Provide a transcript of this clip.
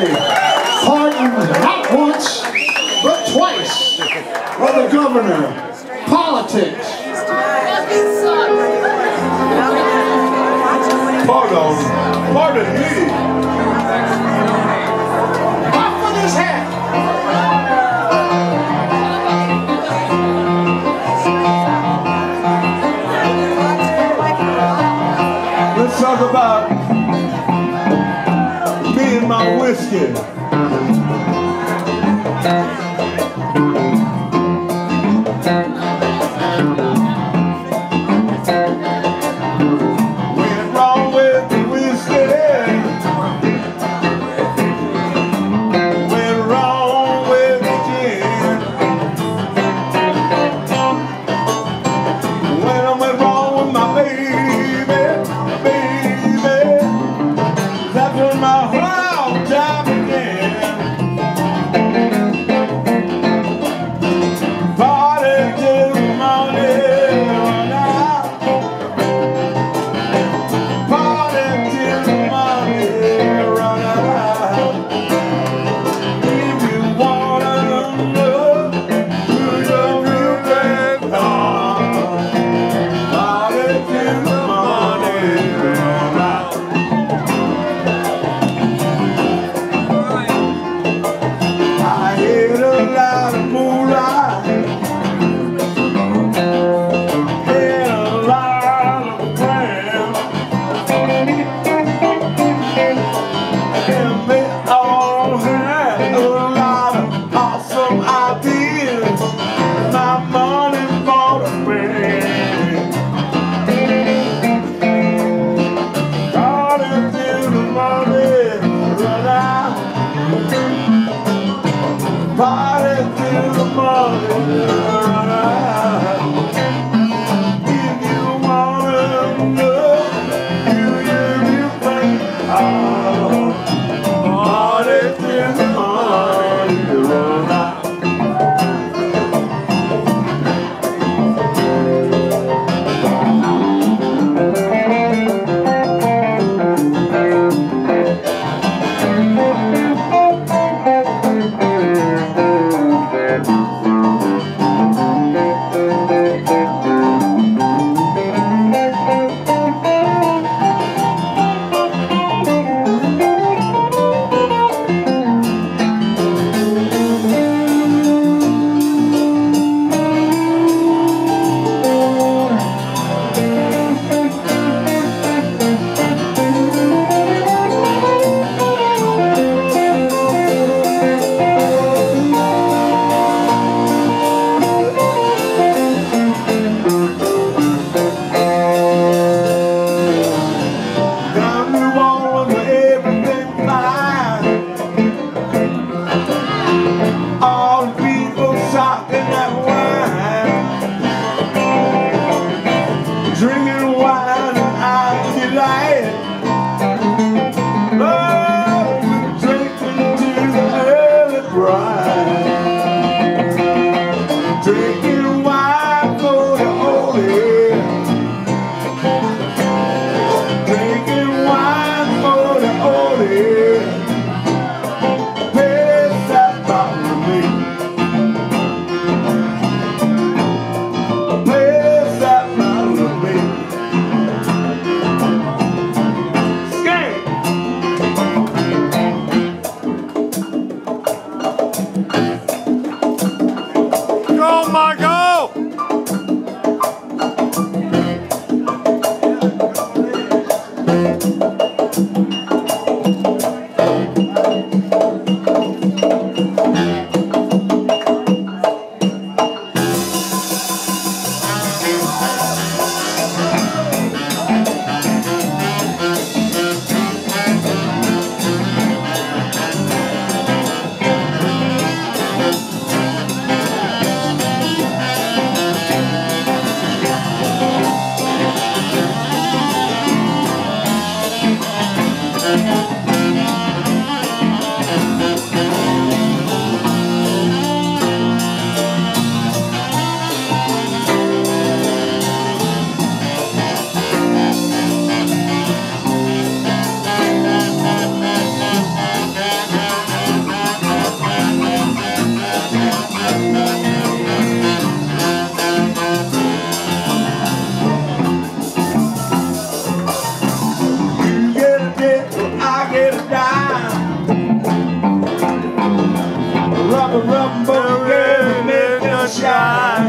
day. Pardoned not once, but twice for the governor. Politics. Pardon. Pardon me. Off with his hat. talk about my whiskey. A rumble make them shine.